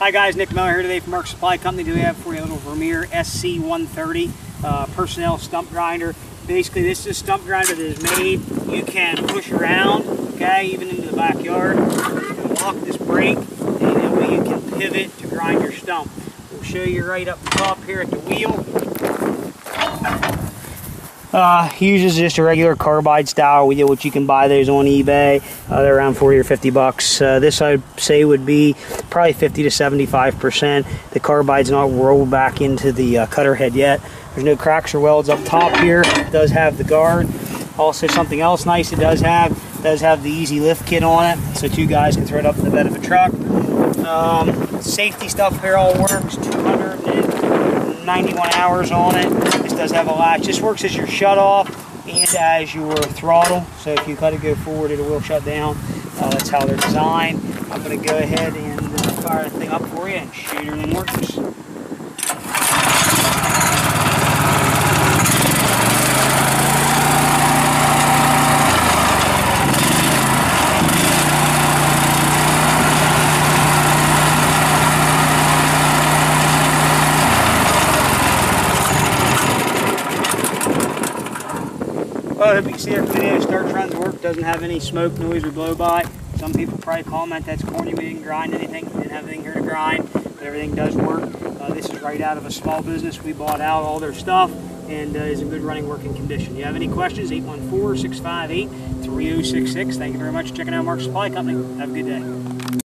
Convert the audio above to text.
Hi guys, Nick Miller here today from Mark Supply Company. Today we have for you a little Vermeer SC130 uh, personnel stump grinder. Basically this is a stump grinder that is made, you can push around, okay, even into the backyard. You can lock this brake and that way you can pivot to grind your stump. We'll show you right up top here at the wheel. Uh, uses just a regular carbide style We wheel, which you can buy those on eBay. Uh, they're around 40 or 50 bucks. Uh, this I'd say would be probably 50 to 75 percent. The carbide's not rolled back into the uh, cutter head yet. There's no cracks or welds up top here. It does have the guard. Also, something else nice it does have does have the easy lift kit on it, so two guys can throw it up in the bed of a truck. Um, safety stuff here all works. 291 hours on it. This does have a latch. This works as your shut off and as your throttle. So if you let it go forward, it will shut down. Uh, that's how they're designed. I'm going to go ahead and uh, fire the thing up for you and show you everything works. Well, I hope you can see our video starts runs work, doesn't have any smoke, noise, or blow by. Some people probably comment that's corny, we didn't grind anything, we didn't have anything here to grind, but everything does work. Uh, this is right out of a small business. We bought out all their stuff and uh, is in good running working condition. You have any questions, 814-658-3066. Thank you very much for checking out Mark Supply Company. Have a good day.